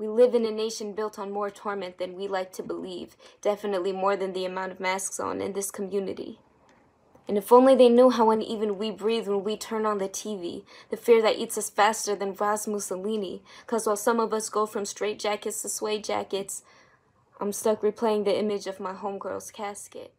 We live in a nation built on more torment than we like to believe, definitely more than the amount of masks on in this community. And if only they knew how uneven we breathe when we turn on the TV, the fear that eats us faster than Ras Mussolini, cause while some of us go from straight jackets to suede jackets, I'm stuck replaying the image of my homegirl's casket.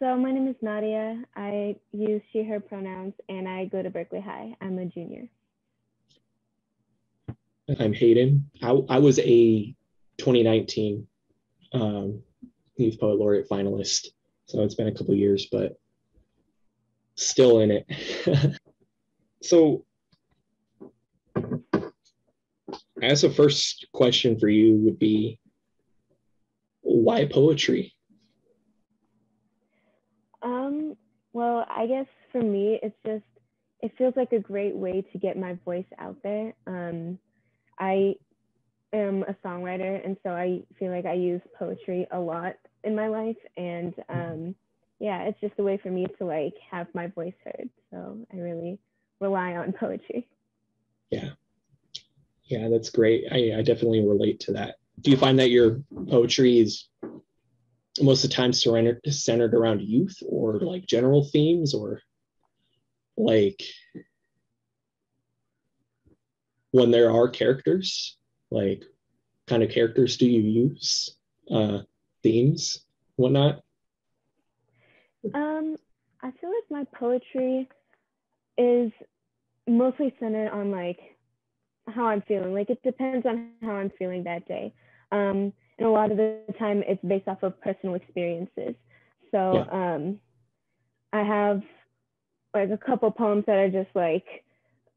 So my name is Nadia. I use she, her pronouns, and I go to Berkeley High. I'm a junior. I'm Hayden. I, I was a 2019 um, Youth Poet Laureate finalist. So it's been a couple years, but still in it. so as a first question for you would be why poetry? Um, well, I guess for me, it's just, it feels like a great way to get my voice out there. Um, I am a songwriter, and so I feel like I use poetry a lot in my life. And um, yeah, it's just a way for me to like have my voice heard. So I really rely on poetry. Yeah. Yeah, that's great. I, I definitely relate to that. Do you find that your poetry is most of the time surrendered, centered around youth or like general themes or like when there are characters like kind of characters do you use uh themes whatnot? Um i feel like my poetry is mostly centered on like how i'm feeling. Like it depends on how i'm feeling that day. Um and a lot of the time it's based off of personal experiences. So yeah. um i have like a couple poems that are just like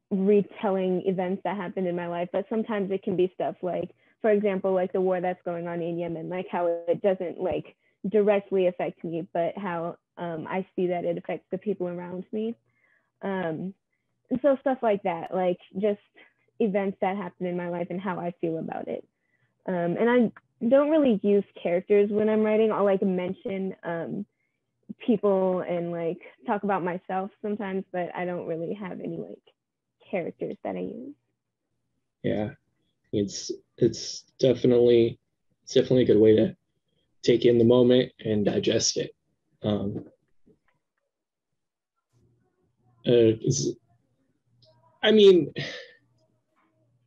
retelling events that happened in my life. But sometimes it can be stuff like for example like the war that's going on in yemen like how it doesn't like directly affect me but how um, i see that it affects the people around me. Um, and so stuff like that like just events that happen in my life and how i feel about it. Um, and i don't really use characters when i'm writing i'll like mention um, people and like talk about myself sometimes but i don't really have any like characters that I use. Yeah, it's it's definitely it's definitely a good way to take in the moment and digest it. Um, uh, I mean,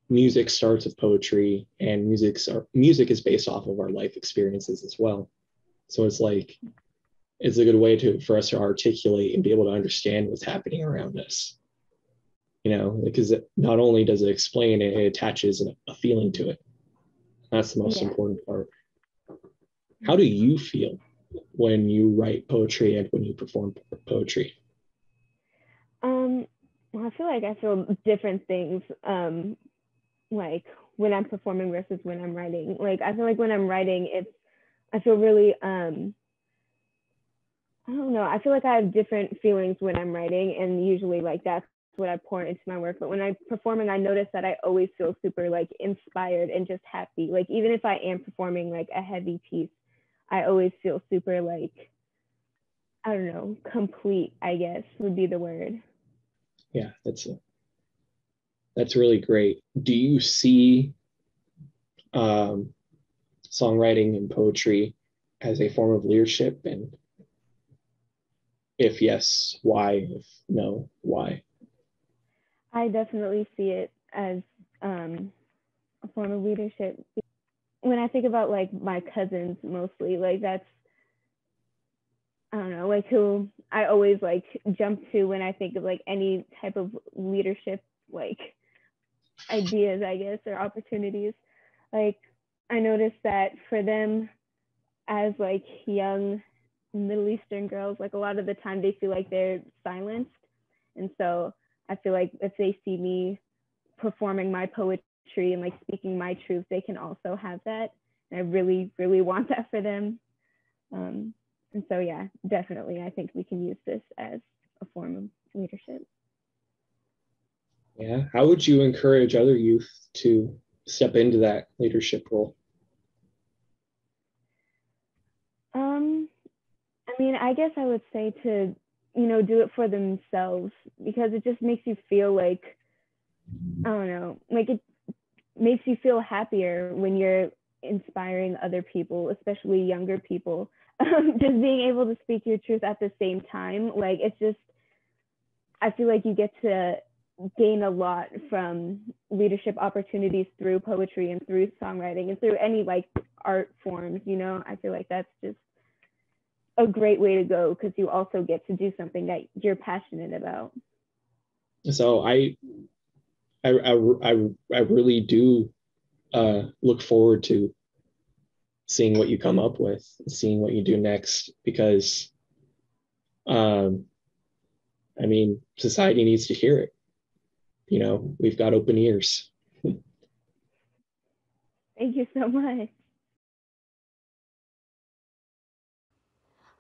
music starts with poetry, and music's our, music is based off of our life experiences as well. So it's like it's a good way to for us to articulate and be able to understand what's happening around us you know, because it, not only does it explain, it, it attaches a feeling to it. That's the most yeah. important part. How do you feel when you write poetry and when you perform poetry? Um, well, I feel like I feel different things. Um, like when I'm performing versus when I'm writing. Like I feel like when I'm writing, it's I feel really um I don't know. I feel like I have different feelings when I'm writing, and usually like that's what I pour into my work. But when I'm performing, I notice that I always feel super like inspired and just happy. Like even if I am performing like a heavy piece, I always feel super like I don't know, complete, I guess would be the word. Yeah, that's a, that's really great. Do you see um, songwriting and poetry as a form of leadership? And if yes, why? If no, why? I definitely see it as um, a form of leadership. When I think about like my cousins mostly, like that's I don't know, like who I always like jump to when I think of like any type of leadership like ideas, I guess, or opportunities. Like I noticed that for them as like young Middle Eastern girls, like a lot of the time they feel like they're silenced. And so I feel like if they see me performing my poetry and like speaking my truth, they can also have that. And I really, really want that for them. Um, and so, yeah, definitely, I think we can use this as a form of leadership. Yeah. How would you encourage other youth to step into that leadership role? Um, I mean, I guess I would say to you know, do it for themselves because it just makes you feel like, I don't know, like it makes you feel happier when you're inspiring other people, especially younger people. Um, just being able to speak your truth at the same time, like it's just, I feel like you get to gain a lot from leadership opportunities through poetry and through songwriting and through any like art forms, you know, I feel like that's just a great way to go because you also get to do something that you're passionate about. So I, I, I, I, I really do uh, look forward to seeing what you come up with, seeing what you do next, because, um, I mean, society needs to hear it. You know, we've got open ears. Thank you so much.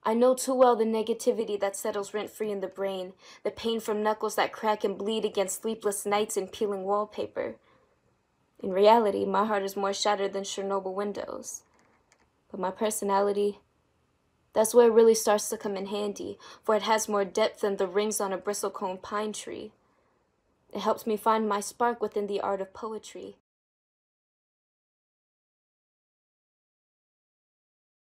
I know too well the negativity that settles rent free in the brain, the pain from knuckles that crack and bleed against sleepless nights and peeling wallpaper. In reality, my heart is more shattered than Chernobyl windows. But my personality, that's where it really starts to come in handy, for it has more depth than the rings on a bristlecone pine tree. It helps me find my spark within the art of poetry.